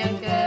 Junker.